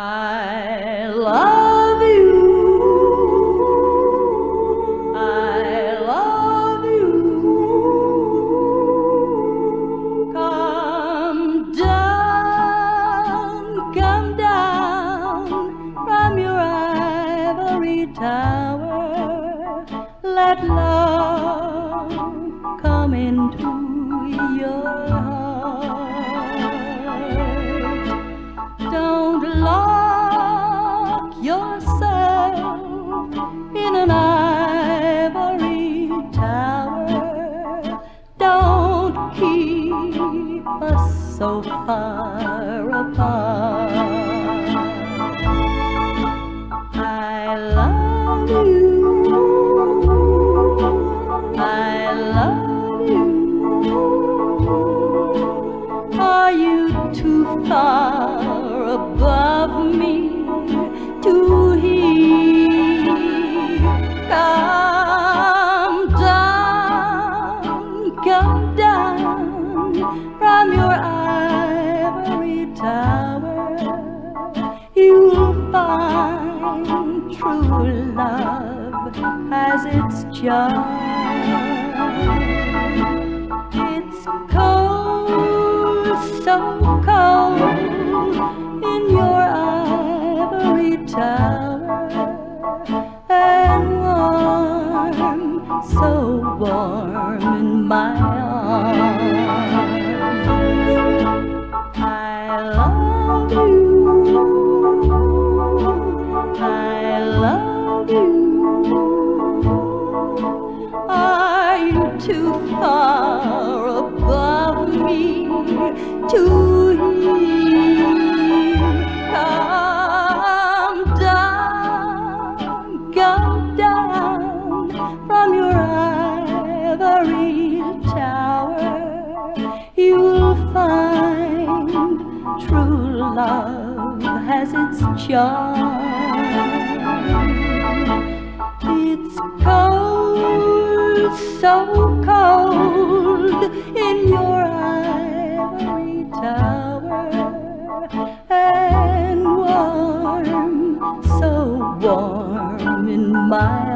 I love you. I love you. Come down, come down from your ivory tower. Let love come into your heart. Us so far apart. I love you. I love you. Are you too far true love has its charm. It's cold, so cold in your ivory tower, and warm, so warm in my you. Are too far above me to hear? Come down, come down from your ivory tower. You'll find true love has its charm. Cold, so cold in your ivory tower, and warm, so warm in my